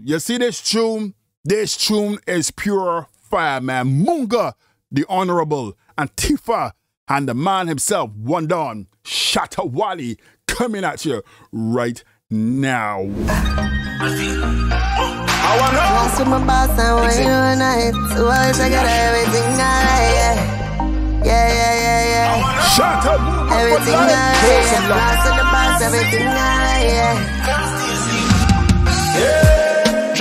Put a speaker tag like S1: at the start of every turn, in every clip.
S1: You see this tune? This tune is pure fire, man. Munga, the Honorable, and Tifa, and the man himself, One Wally, coming at you right now.
S2: I wanna Lost with my boss and I I got everything yeah Yeah, yeah, yeah, yeah! Everything yeah Lost with the boss, everything yeah
S3: Yeah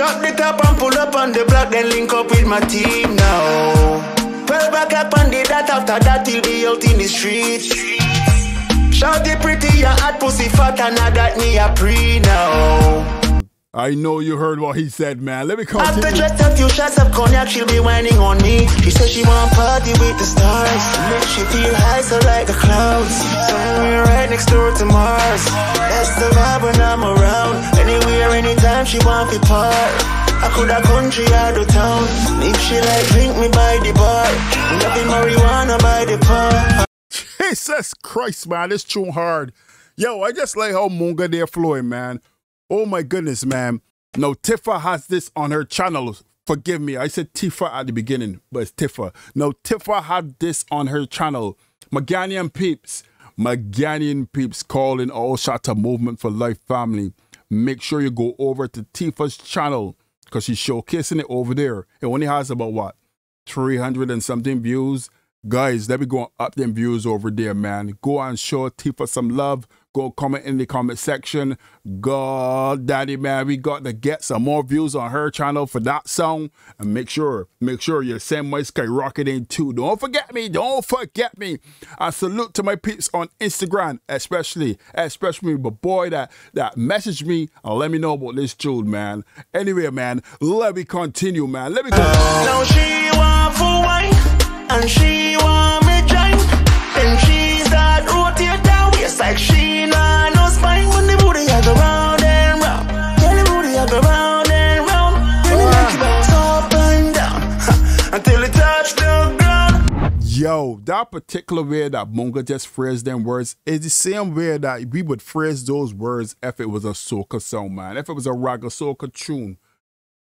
S3: Drop the top and pull up on the block Then link up with my team now Well back up on the dot After that he'll be out in the streets Shawty pretty, and hot pussy fat And I got me a pre now
S1: I know you heard what he said, man. Let me continue.
S3: After just a few shots of cognac, she'll be whining on me. She said she want party with the stars. She feel high, so like the clouds. Somewhere right next door to Mars. That's the vibe when I'm around. Anytime she want to part. I could have country out of town. If she like drink me by the bar. Nothing marijuana by the par.
S1: Jesus Christ, man, this too hard. Yo, I just like how Munga there flowing, man. Oh my goodness, man. No, Tifa has this on her channel. Forgive me, I said Tifa at the beginning, but it's Tifa. No, Tifa had this on her channel. Maganian peeps, Maganian peeps calling all Shatta Movement for Life family. Make sure you go over to Tifa's channel because she's showcasing it over there. It only has about what? 300 and something views. Guys, let me go up them views over there, man. Go and show Tifa some love. Go comment in the comment section. God, daddy, man, we got to get some more views on her channel for that song. And make sure, make sure you send my skyrocketing too. Don't forget me. Don't forget me. I salute to my peeps on Instagram, especially, especially the boy that that messaged me and let me know about this dude, man. Anyway, man, let me continue, man. Let me.
S3: Now she want for and she want
S1: Yo, that particular way that Munga just phrased them words is the same way that we would phrase those words if it was a soca song, man. If it was a raga soca tune.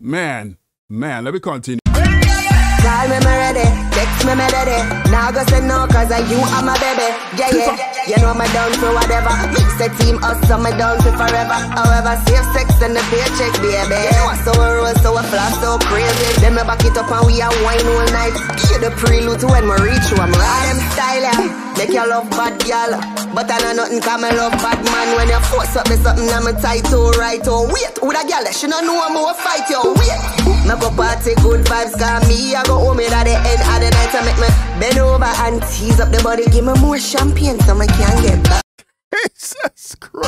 S1: Man, man, let me continue.
S2: Call me, me ready, text me, me ready Now go say no, cause I you are my baby. Yeah, yeah, you know me down for whatever. Say team us, so me down for forever. However, safe sex and the paycheck, baby. So flash, so crazy. Then me back it up and we a wine all night. Give the prelude to when me reach you I'm riding style, yeah. Make you love bad girl But I know nothing come me love bad man. When you force up me something I'm tight to right oh. Wait, with a girl she don't know I'm gonna fight yo. Wait, me go party good vibes Got me I go home at the end of the night. To make me bend over and tease up the body. Give me more champagne so me can get back
S1: Jesus Christ.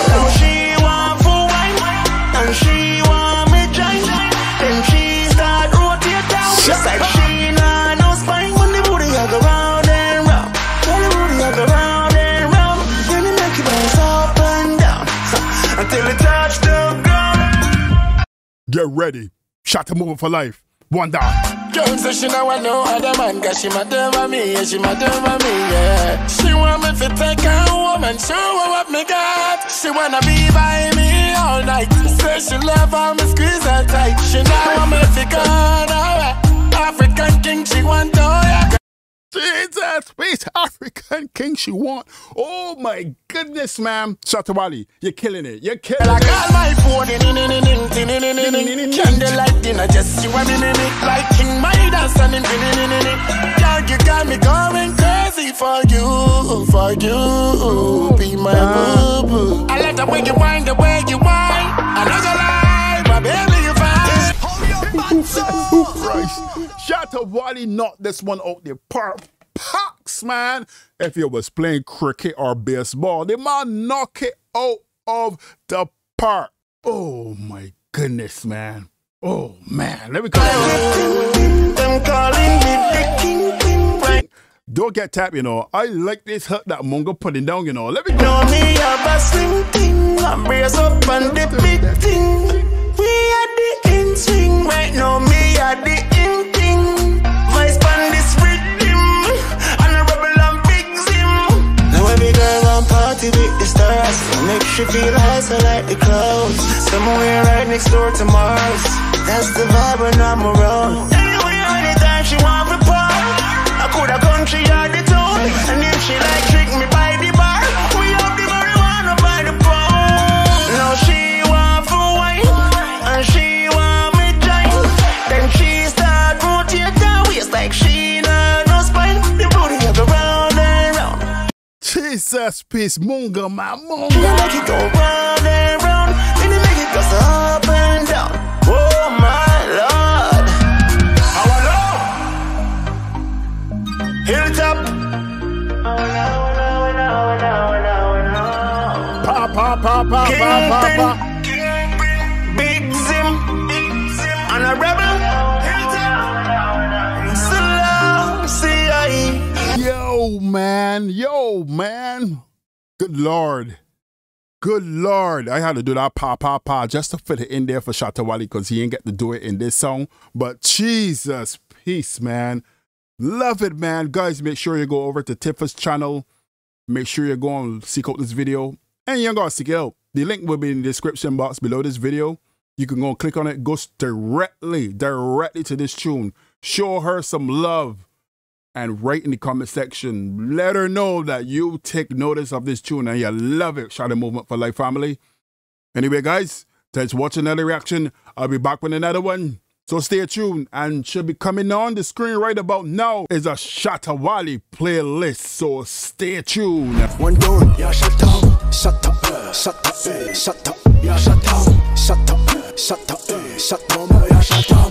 S1: Get ready. Shatta moving for life. One down.
S4: Girl say she don't want no other man Cause she mad over me, yeah, she mad over me, yeah She want me to take her home and show her what me got She wanna be by me all night Say she love how me squeeze her tight She now want me to go nowhere African
S1: left African king she want. Oh my goodness, ma'am. Shatta Wale, you're killing it. You're killing it.
S4: Like all my phone, candlelight dinner, just you and me, like King Midas and Girl, you got me going crazy for you, for you. Be my boo boo. I like the way you wind, the way you wind. I know you lie, my baby, you fine. Hold your butt, so.
S1: Christ. Shatta Wale knocked this one out there, park. Man. If you was playing cricket or baseball, the man knock it out of the park. Oh my goodness, man. Oh man. Let me go.
S3: Them calling me the king, king, right?
S1: Don't get tapped, you know. I like this hut that Munga putting down, you know. Let me go.
S3: Know me have a sling thing, I brace up on the big thing. We are the in swing right now. She feel lights, I like the clothes Somewhere right next door to Mars That's the vibe when I'm around Anywhere, anytime she want me.
S1: Jesus, peace, Munga, my
S3: Then
S1: Munga.
S3: make it go round and round. Then it make it go up and down. Oh my lord. Our love. Hilltop.
S1: Pa, pa, pa, pa, pa, pa, pa. Man. Yo, man. Good Lord. Good Lord. I had to do that pa pa pa just to fit it in there for Shatta Wale because he ain't get to do it in this song. But Jesus, peace, man. Love it, man. Guys, make sure you go over to Tifa's channel. Make sure you go and seek out this video. And you gotta seek it out. The link will be in the description box below this video. You can go and click on it. Goes directly, directly to this tune. Show her some love and write in the comment section. Let her know that you take notice of this tune and you love it. Shout out Movement for Life family. Anyway, guys, thanks for watching another reaction. I'll be back with another one. So stay tuned and should be coming on the screen right about now is a Shatta Wale playlist. So stay tuned.
S5: One down, yeah, shut up, shut up, uh, shut up, uh, shut up, yeah, shut up, shut up, uh, shut up, shut up, yeah, shut up.